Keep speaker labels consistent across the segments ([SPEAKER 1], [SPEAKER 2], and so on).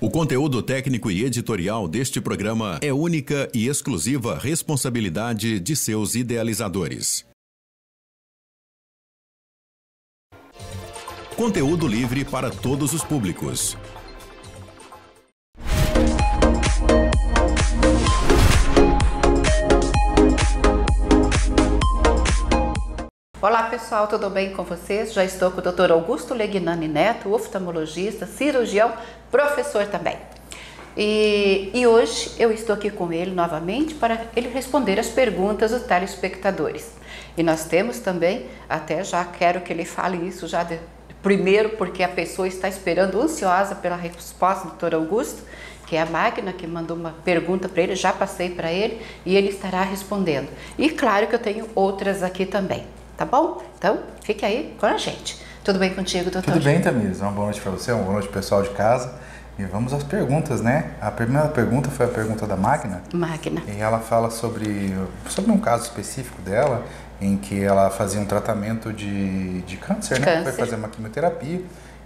[SPEAKER 1] O conteúdo técnico e editorial deste programa é única e exclusiva responsabilidade de seus idealizadores. Conteúdo livre para todos os públicos.
[SPEAKER 2] Olá pessoal, tudo bem com vocês? Já estou com o Dr. Augusto Legnani Neto, oftalmologista, cirurgião, professor também. E, e, hoje eu estou aqui com ele novamente para ele responder as perguntas dos telespectadores. E nós temos também, até já quero que ele fale isso já de, primeiro, porque a pessoa está esperando ansiosa pela resposta do doutor Augusto, que é a Magna, que mandou uma pergunta para ele, já passei para ele e ele estará respondendo. E claro que eu tenho outras aqui também tá bom? Então, fique aí com a gente. Tudo bem contigo, doutor?
[SPEAKER 3] Tudo bem, Tamires. Uma boa noite para você, uma boa noite pessoal de casa. E vamos às perguntas, né? A primeira pergunta foi a pergunta da Magna.
[SPEAKER 2] Magna.
[SPEAKER 3] E ela fala sobre, sobre um caso específico dela, em que ela fazia um tratamento de, de câncer,
[SPEAKER 2] de
[SPEAKER 3] né?
[SPEAKER 2] Câncer.
[SPEAKER 3] Foi fazer uma quimioterapia.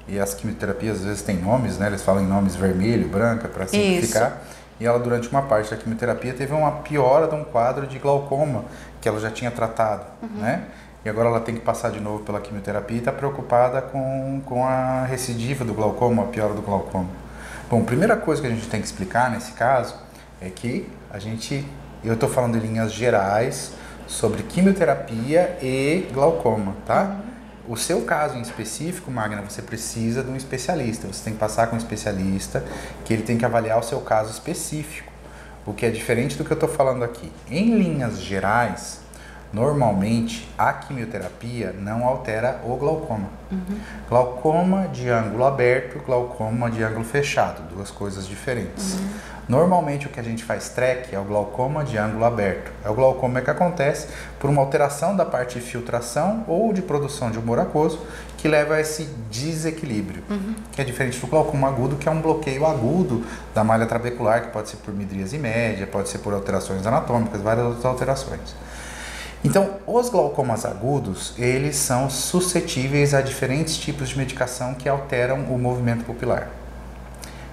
[SPEAKER 3] E as quimioterapias às vezes têm nomes, né? Eles falam em nomes vermelho, branca, para simplificar. Isso. E ela, durante uma parte da quimioterapia, teve uma piora de um quadro de glaucoma que ela já tinha tratado, uhum. né? E agora ela tem que passar de novo pela quimioterapia e está preocupada com, com a recidiva do glaucoma, a piora do glaucoma. Bom, a primeira coisa que a gente tem que explicar nesse caso é que a gente, eu estou falando em linhas gerais sobre quimioterapia e glaucoma, tá? O seu caso em específico, Magna, você precisa de um especialista. Você tem que passar com um especialista que ele tem que avaliar o seu caso específico, o que é diferente do que eu estou falando aqui. Em linhas gerais, Normalmente, a quimioterapia não altera o glaucoma. Uhum. Glaucoma de ângulo aberto, glaucoma de ângulo fechado, duas coisas diferentes. Uhum. Normalmente, o que a gente faz TREC é o glaucoma de ângulo aberto. É o glaucoma que acontece por uma alteração da parte de filtração ou de produção de humor aquoso que leva a esse desequilíbrio, uhum. que é diferente do glaucoma agudo, que é um bloqueio agudo da malha trabecular, que pode ser por midríase média, pode ser por alterações anatômicas, várias outras alterações. Então, os glaucomas agudos, eles são suscetíveis a diferentes tipos de medicação que alteram o movimento pupilar.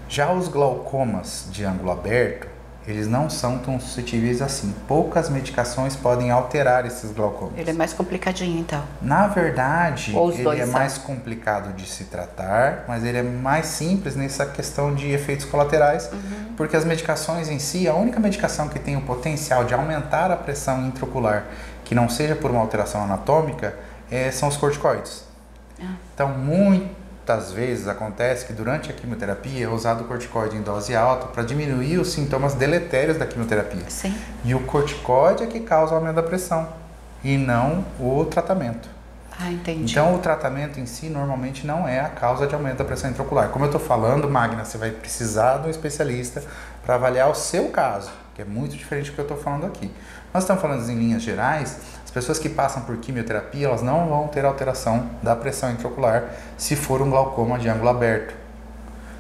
[SPEAKER 3] Já os glaucomas de ângulo aberto, eles não são tão suscetíveis assim. Poucas medicações podem alterar esses glaucomas.
[SPEAKER 2] Ele é mais complicadinho, então.
[SPEAKER 3] Na verdade, ele é são. mais complicado de se tratar, mas ele é mais simples nessa questão de efeitos colaterais, uhum. porque as medicações em si, a única medicação que tem o potencial de aumentar a pressão intraocular que não seja por uma alteração anatômica, é, são os corticoides. Ah. Então, muitas vezes acontece que durante a quimioterapia é usado o corticoide em dose alta para diminuir os sintomas deletérios da quimioterapia.
[SPEAKER 2] Sim.
[SPEAKER 3] E o corticoide é que causa o aumento da pressão e não o tratamento.
[SPEAKER 2] Ah, entendi.
[SPEAKER 3] Então, o tratamento em si normalmente não é a causa de aumento da pressão intraocular. Como eu estou falando, Magna, você vai precisar de um especialista para avaliar o seu caso, que é muito diferente do que eu estou falando aqui. Nós estamos falando em linhas gerais, pessoas que passam por quimioterapia, elas não vão ter alteração da pressão intraocular se for um glaucoma de ângulo aberto.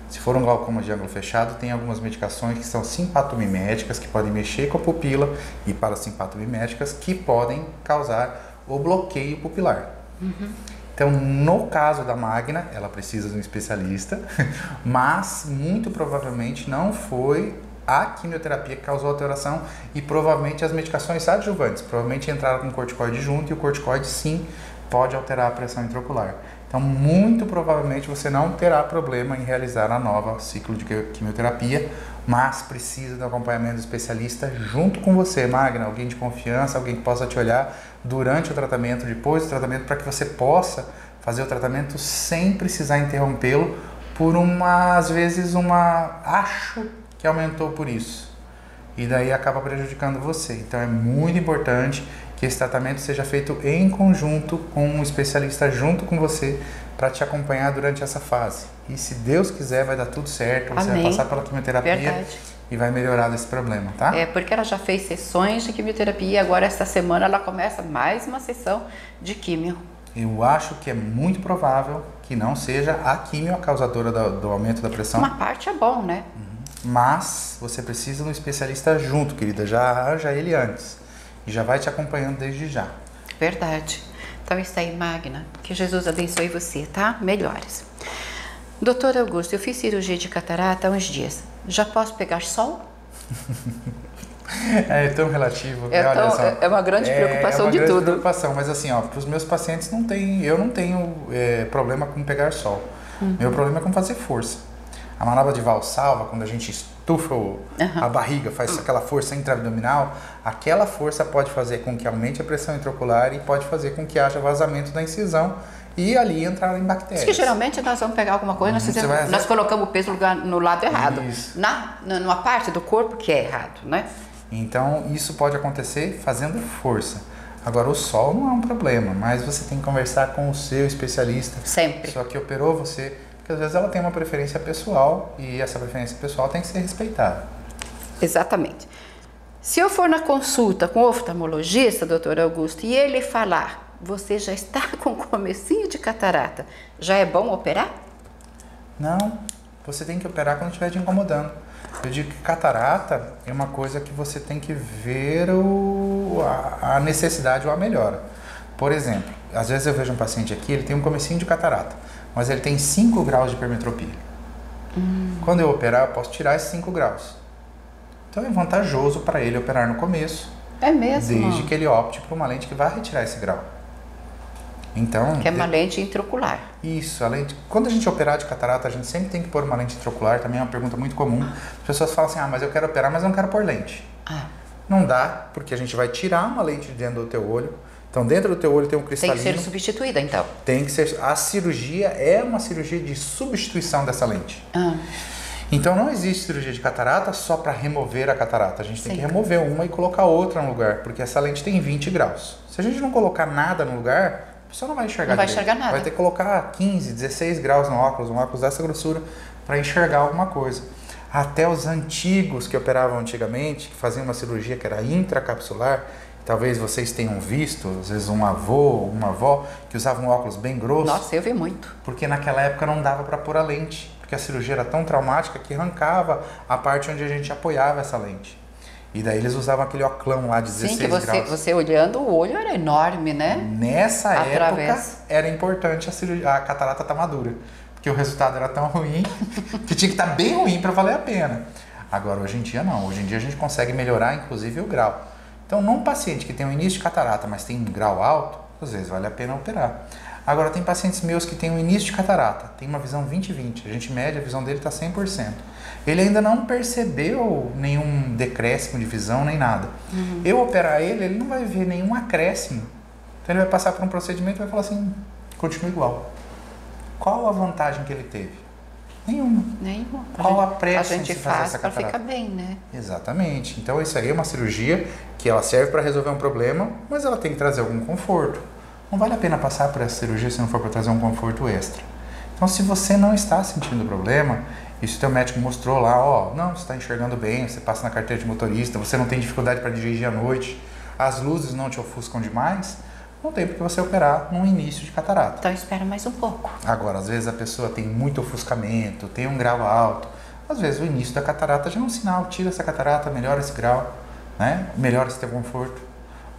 [SPEAKER 3] Se for um glaucoma de ângulo fechado, tem algumas medicações que são simpatomiméticas, que podem mexer com a pupila, e parasimpatomiméticas, que podem causar o bloqueio pupilar. Uhum. Então, no caso da Magna, ela precisa de um especialista, mas muito provavelmente não foi a quimioterapia que causou alteração e provavelmente as medicações adjuvantes. Provavelmente entraram com corticoide junto e o corticoide sim pode alterar a pressão intraocular. Então, muito provavelmente você não terá problema em realizar a nova ciclo de quimioterapia, mas precisa do acompanhamento do especialista junto com você, Magna, alguém de confiança, alguém que possa te olhar durante o tratamento, depois do tratamento, para que você possa fazer o tratamento sem precisar interrompê-lo por uma, às vezes, uma acho que aumentou por isso. E daí acaba prejudicando você. Então é muito importante que esse tratamento seja feito em conjunto com um especialista junto com você para te acompanhar durante essa fase. E se Deus quiser, vai dar tudo certo, você
[SPEAKER 2] Amém.
[SPEAKER 3] vai passar pela quimioterapia
[SPEAKER 2] Verdade.
[SPEAKER 3] e vai melhorar desse problema, tá?
[SPEAKER 2] É, porque ela já fez sessões de quimioterapia e agora esta semana ela começa mais uma sessão de químio.
[SPEAKER 3] Eu acho que é muito provável que não seja a químio a causadora do, do aumento da pressão.
[SPEAKER 2] Uma parte é bom, né?
[SPEAKER 3] Uhum. Mas você precisa de um especialista junto, querida. Já arranja ele antes. E já vai te acompanhando desde já.
[SPEAKER 2] Verdade. Então está aí, Magna. Que Jesus abençoe você, tá? Melhores. Doutor Augusto, eu fiz cirurgia de catarata há uns dias. Já posso pegar sol?
[SPEAKER 3] É tão relativo.
[SPEAKER 2] É, tão, só, é uma grande preocupação é uma
[SPEAKER 3] de
[SPEAKER 2] grande tudo.
[SPEAKER 3] preocupação, mas assim, ó, para os meus pacientes não tem, eu não tenho é, problema com pegar sol. Uhum. Meu problema é com fazer força. A manobra de valsalva, quando a gente estufa o, uhum. a barriga, faz aquela força intraabdominal, aquela força pode fazer com que aumente a pressão intraocular e pode fazer com que haja vazamento da incisão e ali entrarem bactérias.
[SPEAKER 2] Diz que geralmente nós vamos pegar alguma coisa, nós, uhum. fizemos, nós colocamos o peso no lado errado, Isso. na, numa parte do corpo que é errado, né?
[SPEAKER 3] Então, isso pode acontecer fazendo força. Agora, o sol não é um problema, mas você tem que conversar com o seu especialista.
[SPEAKER 2] Sempre.
[SPEAKER 3] Só que operou você, porque às vezes ela tem uma preferência pessoal e essa preferência pessoal tem que ser respeitada.
[SPEAKER 2] Exatamente. Se eu for na consulta com o oftalmologista, doutor Augusto, e ele falar, você já está com comecinho de catarata, já é bom operar?
[SPEAKER 3] Não, você tem que operar quando estiver te incomodando. Eu digo que catarata é uma coisa que você tem que ver o, a, a necessidade ou a melhora. Por exemplo, às vezes eu vejo um paciente aqui, ele tem um comecinho de catarata, mas ele tem 5 graus de hipermetropia. Hum. Quando eu operar, eu posso tirar esses 5 graus. Então é vantajoso para ele operar no começo.
[SPEAKER 2] É mesmo?
[SPEAKER 3] Desde que ele opte por uma lente que vai retirar esse grau.
[SPEAKER 2] Então, que é uma lente intraocular.
[SPEAKER 3] Isso, a lente. Quando a gente operar de catarata, a gente sempre tem que pôr uma lente intraocular, também é uma pergunta muito comum. As pessoas falam assim: "Ah, mas eu quero operar, mas eu não quero pôr lente". Ah. Não dá, porque a gente vai tirar uma lente de dentro do teu olho. Então, dentro do teu olho tem um cristalino.
[SPEAKER 2] Tem que ser substituída, então.
[SPEAKER 3] Tem que ser. A cirurgia é uma cirurgia de substituição dessa lente. Ah. Então não existe cirurgia de catarata só para remover a catarata. A gente Sim. tem que remover uma e colocar outra no lugar, porque essa lente tem 20 graus. Se a gente não colocar nada no lugar, pessoa não vai enxergar
[SPEAKER 2] Não vai enxergar nada.
[SPEAKER 3] Vai ter que colocar 15, 16 graus no óculos, um óculos dessa grossura, para enxergar alguma coisa. Até os antigos que operavam antigamente, que faziam uma cirurgia que era intracapsular, talvez vocês tenham visto, às vezes um avô, uma avó, que usavam um óculos bem grosso.
[SPEAKER 2] Nossa, eu vi muito.
[SPEAKER 3] Porque naquela época não dava para pôr a lente, porque a cirurgia era tão traumática que arrancava a parte onde a gente apoiava essa lente. E daí eles usavam aquele oclão lá de 16
[SPEAKER 2] Sim, que você,
[SPEAKER 3] graus.
[SPEAKER 2] você olhando o olho era enorme, né?
[SPEAKER 3] Nessa Através. época era importante a, cirurgia, a catarata estar tá madura. Porque o resultado era tão ruim que tinha que estar tá bem ruim para valer a pena. Agora, hoje em dia não. Hoje em dia a gente consegue melhorar, inclusive, o grau. Então, num paciente que tem um início de catarata, mas tem um grau alto, às vezes vale a pena operar. Agora, tem pacientes meus que têm um início de catarata, tem uma visão 20-20. A gente mede, a visão dele está 100% ele ainda não percebeu nenhum decréscimo de visão nem nada. Uhum. Eu operar ele, ele não vai ver nenhum acréscimo. Então ele vai passar por um procedimento e vai falar assim, continua igual. Qual a vantagem que ele teve? Nenhuma.
[SPEAKER 2] Nenhuma.
[SPEAKER 3] Qual a, pressa
[SPEAKER 2] a gente faz para ficar bem, né?
[SPEAKER 3] Exatamente. Então isso aí é uma cirurgia que ela serve para resolver um problema, mas ela tem que trazer algum conforto. Não vale a pena passar por essa cirurgia se não for para trazer um conforto extra. Então, se você não está sentindo problema, e se o teu médico mostrou lá, ó, não, você está enxergando bem, você passa na carteira de motorista, você não tem dificuldade para dirigir à noite, as luzes não te ofuscam demais, não tem porque você operar no início de catarata.
[SPEAKER 2] Então espera mais um pouco.
[SPEAKER 3] Agora, às vezes a pessoa tem muito ofuscamento, tem um grau alto, às vezes o início da catarata já é um sinal, tira essa catarata, melhora esse grau, né? melhora esse teu conforto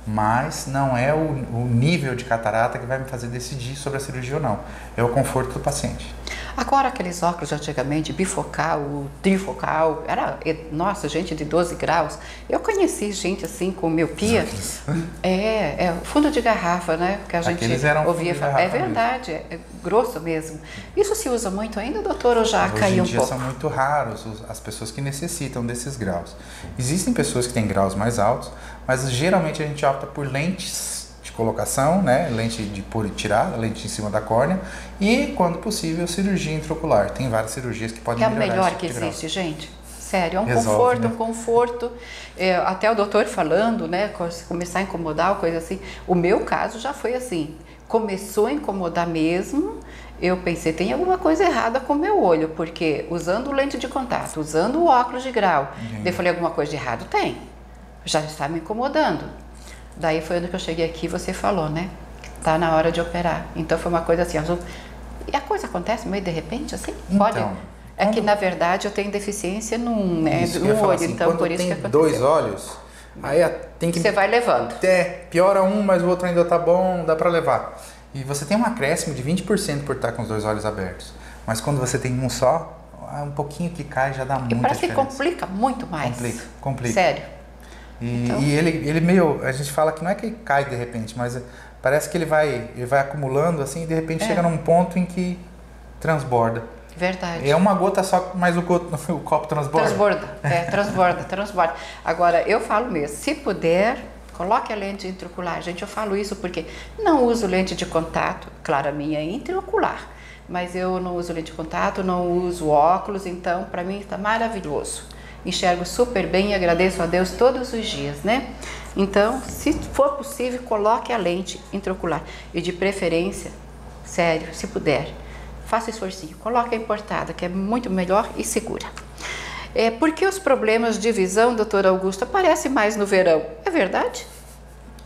[SPEAKER 3] mas não é o, o, nível de catarata que vai me fazer decidir sobre a cirurgia ou não. É o conforto do paciente.
[SPEAKER 2] Agora, aqueles óculos antigamente, bifocal, trifocal, era, nossa, gente de 12 graus. Eu conheci gente assim com miopia. É, é fundo de garrafa, né? Que a gente
[SPEAKER 3] Aqueles eram
[SPEAKER 2] ouvia falar. É verdade, é, é, grosso mesmo. Isso se usa muito ainda, doutor, ou já
[SPEAKER 3] Hoje
[SPEAKER 2] caiu
[SPEAKER 3] um
[SPEAKER 2] pouco? Hoje
[SPEAKER 3] são muito raros as pessoas que necessitam desses graus. Existem pessoas que têm graus mais altos, mas geralmente a gente opta por lentes de colocação, né? lente de pôr e tirar, lente em cima da córnea e, quando possível, cirurgia intraocular. Tem várias cirurgias que podem
[SPEAKER 2] que é a melhor tipo que existe, gente. Sério, é um Resolve, conforto, né? um conforto. É, até o doutor falando, né? Começar a incomodar, coisa assim. O meu caso já foi assim. Começou a incomodar mesmo. Eu pensei, tem alguma coisa errada com o meu olho, porque usando lente de contato, usando o óculos de grau, uhum. eu falei, alguma coisa de errado tem já está me incomodando. Daí foi onde que eu cheguei aqui você falou, né? Está na hora de operar. Então foi uma coisa assim, azul. E a coisa acontece meio de repente, assim?
[SPEAKER 3] Então,
[SPEAKER 2] Pode? É quando... que na verdade eu tenho deficiência num, né, isso, olho, assim, então por isso que aconteceu.
[SPEAKER 3] dois olhos, aí tem que...
[SPEAKER 2] Você vai levando.
[SPEAKER 3] É, piora um, mas o outro ainda tá bom, dá para levar. E você tem um acréscimo de 20% por estar com os dois olhos abertos. Mas quando você tem um só, ah, um pouquinho que cai já dá muita
[SPEAKER 2] e parece
[SPEAKER 3] diferença.
[SPEAKER 2] que complica muito mais.
[SPEAKER 3] Complica, complica.
[SPEAKER 2] Sério.
[SPEAKER 3] E,
[SPEAKER 2] Então-
[SPEAKER 3] e ele, ele meio, a gente fala que não é que cai de repente, mas parece que ele vai, ele vai acumulando assim e de repente
[SPEAKER 2] É.
[SPEAKER 3] chega num ponto em que transborda.
[SPEAKER 2] Verdade.
[SPEAKER 3] É uma gota só, mas o, go- o copo transborda.
[SPEAKER 2] Transborda, é, transborda, transborda. Agora, eu falo mesmo, se puder, coloque a lente intraocular. Gente, eu falo isso porque não uso lente de contato, claro, a minha é intraocular, mas eu não uso lente de contato, não uso óculos, então para mim está maravilhoso. Enxergo super bem e agradeço a Deus todos os dias, né? Então, se for possível, coloque a lente intraocular e de preferência, sério, se puder, faça esforcinho, coloque a importada, que é muito melhor e segura. É, por que os problemas de visão, doutor Augusto, aparecem mais no verão? É verdade?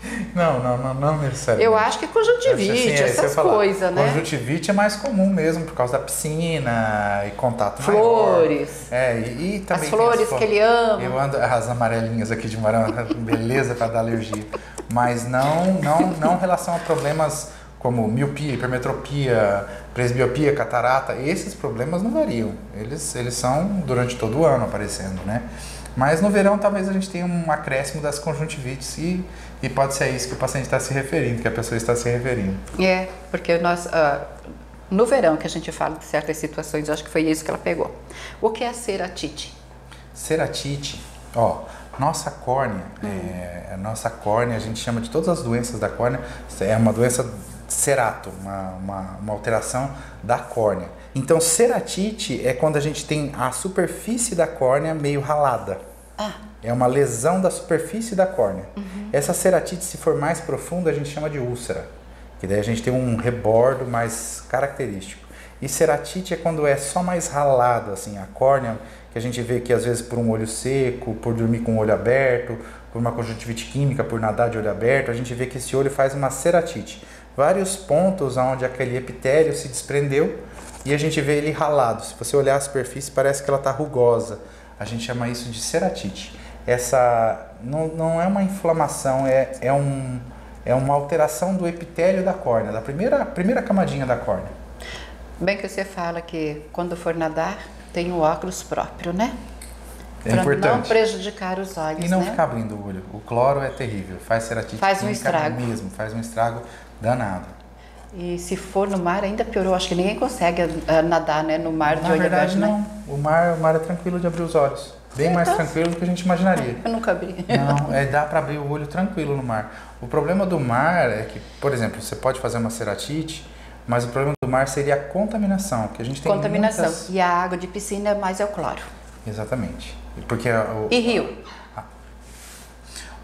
[SPEAKER 3] Não, não, não, não necessariamente.
[SPEAKER 2] Eu acho que conjuntivite,
[SPEAKER 3] Assim, é,
[SPEAKER 2] essas coisas, né?
[SPEAKER 3] Conjuntivite é mais comum mesmo, por causa da piscina e contato
[SPEAKER 2] Flores.
[SPEAKER 3] maior. É, e, e também
[SPEAKER 2] As flores
[SPEAKER 3] flo-
[SPEAKER 2] que ele ama.
[SPEAKER 3] Eu ando, as amarelinhas aqui de Marão, beleza para dar alergia. Mas não, não, não em relação a problemas como miopia, hipermetropia, presbiopia, catarata, esses problemas não variam. Eles, eles são durante todo o ano aparecendo, né? Mas no verão talvez a gente tenha um acréscimo das conjuntivites e, e pode ser a isso que o paciente está se referindo, que a pessoa está se referindo.
[SPEAKER 2] É, porque nós, ah, no verão que a gente fala de certas situações, eu acho que foi isso que ela pegou. O que é ceratite?
[SPEAKER 3] Ceratite, ó, nossa córnea, é, a nossa córnea, a gente chama de todas as doenças da córnea, é uma doença cerato, uma, uma, uma alteração da córnea. Então, ceratite é quando a gente tem a superfície da córnea meio ralada.
[SPEAKER 2] Ah,
[SPEAKER 3] É uma lesão da superfície da córnea. Essa ceratite, se for mais profunda, a gente chama de úlcera. Que daí a gente tem um rebordo mais característico. E ceratite é quando é só mais ralado, assim, a córnea, que a gente vê que às vezes por um olho seco, por dormir com o olho aberto, por uma conjuntivite química, por nadar de olho aberto, a gente vê que esse olho faz uma ceratite. Vários pontos onde aquele epitélio se desprendeu e a gente vê ele ralado. Se você olhar a superfície, parece que ela está rugosa. A gente chama isso de ceratite. Essa não, não é uma inflamação, é, é, um, é uma alteração do epitélio da córnea, da primeira, primeira camadinha da córnea.
[SPEAKER 2] bem que você fala que quando for nadar, tem o óculos próprio, né?
[SPEAKER 3] É
[SPEAKER 2] Pra não prejudicar os olhos,
[SPEAKER 3] E não
[SPEAKER 2] né?
[SPEAKER 3] ficar abrindo o olho. O cloro é terrível, faz ceratite.
[SPEAKER 2] Faz um estrago.
[SPEAKER 3] Mesmo, faz um estrago danado.
[SPEAKER 2] E se for no mar, ainda piorou. Acho que ninguém consegue ah, nadar né, no mar de
[SPEAKER 3] Na
[SPEAKER 2] olho
[SPEAKER 3] verdade,
[SPEAKER 2] aberto, né?
[SPEAKER 3] não. O mar, o mar é tranquilo de abrir os olhos. Bem mais
[SPEAKER 2] Então-
[SPEAKER 3] tranquilo do que a gente imaginaria.
[SPEAKER 2] Eu nunca abri.
[SPEAKER 3] Não, é, dá para abrir o olho tranquilo no mar. O problema do mar é que, por exemplo, você pode fazer uma ceratite, mas o problema do mar seria a contaminação, que a gente tem
[SPEAKER 2] Contaminação.
[SPEAKER 3] muitas-
[SPEAKER 2] E a água de piscina é mais é o cloro.
[SPEAKER 3] Exatamente. Porque a- o-
[SPEAKER 2] E rio?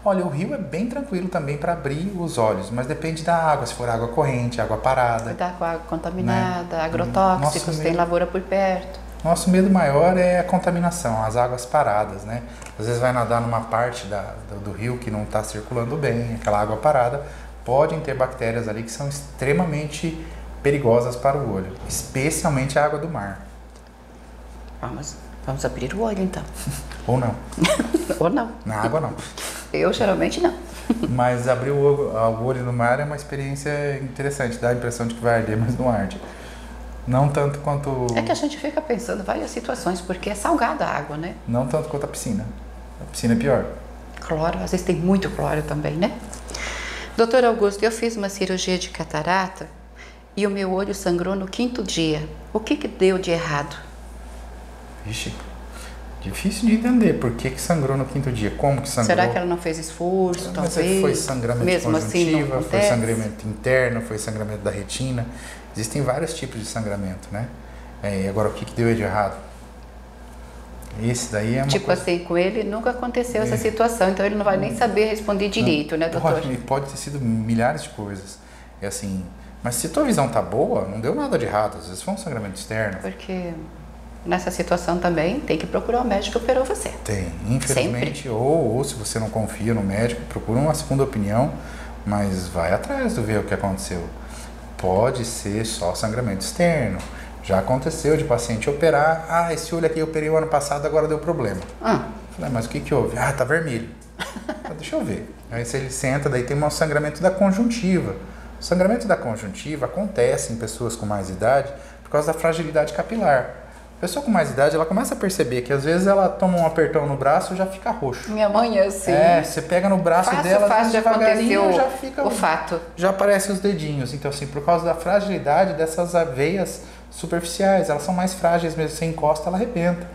[SPEAKER 3] Olha, o rio é bem tranquilo também para abrir os olhos, mas depende da água, se for água corrente, água parada.
[SPEAKER 2] Cuidar com água contaminada,
[SPEAKER 3] Né?
[SPEAKER 2] agrotóxicos,
[SPEAKER 3] Nossa,
[SPEAKER 2] tem lavoura por perto.
[SPEAKER 3] Nosso medo maior é a contaminação, as águas paradas, né? Às vezes vai nadar numa parte da- do, do rio que não está circulando bem, aquela água parada, podem ter bactérias ali que são extremamente perigosas para o olho, especialmente a água do mar,
[SPEAKER 2] Vamos, vamos abrir o olho então.
[SPEAKER 3] ou não.
[SPEAKER 2] Ou não.
[SPEAKER 3] Na água não.
[SPEAKER 2] Eu geralmente não.
[SPEAKER 3] Mas abrir o olho, o olho no mar é uma experiência interessante, dá a impressão de que vai arder, mas não arde. Não tanto quanto
[SPEAKER 2] É que a gente fica pensando várias situações, porque é salgada a água, né?
[SPEAKER 3] não tanto quanto a piscina. A piscina é pior.
[SPEAKER 2] Cloro, às vezes tem muito cloro também, né? Doutor Augusto, eu fiz uma cirurgia de catarata e o meu olho sangrou no quinto dia. O que que deu de errado?
[SPEAKER 3] Vixe, difícil de entender por que, que sangrou no quinto dia. Como que sangrou?
[SPEAKER 2] Será que ela não fez esforço,
[SPEAKER 3] Mas
[SPEAKER 2] talvez?
[SPEAKER 3] foi sangramento
[SPEAKER 2] Mesmo
[SPEAKER 3] de
[SPEAKER 2] assim, não
[SPEAKER 3] foi sangramento interno, foi sangramento da retina. Existem vários tipos de sangramento, né? É, agora, o que, que deu de errado? Esse daí é uma
[SPEAKER 2] Tipo
[SPEAKER 3] coisa...
[SPEAKER 2] assim, com ele nunca aconteceu essa
[SPEAKER 3] É.
[SPEAKER 2] situação, então ele não vai nem saber responder direito, né, doutor?
[SPEAKER 3] Pode, pode ter sido milhares de coisas. É assim, mas se tua visão tá boa, não deu nada de errado. Às vezes foi um sangramento externo.
[SPEAKER 2] Porque nessa situação também tem que procurar o médico que operou você.
[SPEAKER 3] Tem, infelizmente, ou, ou se você não confia no médico, procura uma segunda opinião, mas vai atrás do ver o que aconteceu. Pode ser só sangramento externo. Já aconteceu de paciente operar, ah, esse olho aqui eu operei o ano passado, agora deu problema.
[SPEAKER 2] Ah,
[SPEAKER 3] Falei, mas o que que houve? Ah, tá vermelho. Ah, Deixa eu ver. Aí se ele senta, daí tem um sangramento da conjuntiva. O sangramento da conjuntiva acontece em pessoas com mais idade, por causa da fragilidade capilar. A pessoa com mais idade, ela começa a perceber que às vezes ela toma um apertão no braço e já fica roxo.
[SPEAKER 2] Minha mãe é assim.
[SPEAKER 3] É, você pega no braço
[SPEAKER 2] fácil,
[SPEAKER 3] dela,
[SPEAKER 2] fácil de acontecer o,
[SPEAKER 3] já fica
[SPEAKER 2] o fato.
[SPEAKER 3] Já aparecem os dedinhos. Então assim, por causa da fragilidade dessas veias superficiais, elas são mais frágeis mesmo, você encosta, ela arrebenta.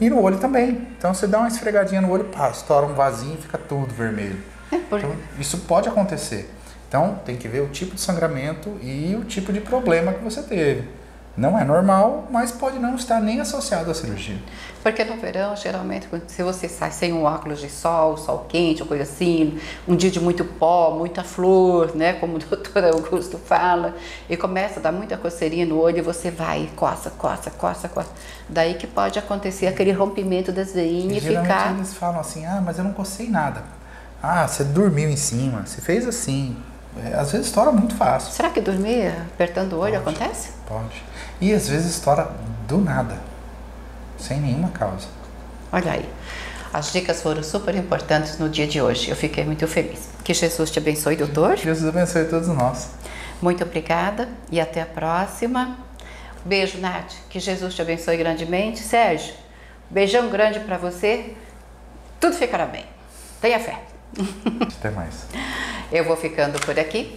[SPEAKER 3] E no olho também. Então você dá uma esfregadinha no olho, pá, estoura um vasinho e fica tudo vermelho.
[SPEAKER 2] É.
[SPEAKER 3] Então, isso pode acontecer. Então tem que ver o tipo de sangramento e o tipo de problema que você teve. Não é normal, mas pode não estar nem associado à cirurgia.
[SPEAKER 2] Porque no verão, geralmente, se você sai sem um óculos de sol, sol quente, ou coisa assim, um dia de muito pó, muita flor, né, como o doutor Augusto fala, e começa a dar muita coceirinha no olho, e você vai, coça, coça, coça, coça. Daí que pode acontecer aquele rompimento das veinhas e,
[SPEAKER 3] e
[SPEAKER 2] ficar...
[SPEAKER 3] eles falam assim, ah, mas eu não cocei nada. Ah, você dormiu em cima, você fez assim. É, às vezes estoura muito fácil.
[SPEAKER 2] Será que dormir apertando o olho
[SPEAKER 3] pode,
[SPEAKER 2] acontece?
[SPEAKER 3] Pode. E às vezes estoura do nada, sem nenhuma causa.
[SPEAKER 2] Olha aí. As dicas foram super importantes no dia de hoje. Eu fiquei muito feliz. Que Jesus te abençoe, doutor.
[SPEAKER 3] Jesus abençoe todos nós.
[SPEAKER 2] Muito obrigada e até a próxima. Beijo, Nath. Que Jesus te abençoe grandemente. Sérgio, beijão grande para você. Tudo ficará bem. Tenha fé.
[SPEAKER 3] Até mais.
[SPEAKER 2] Eu vou ficando por aqui.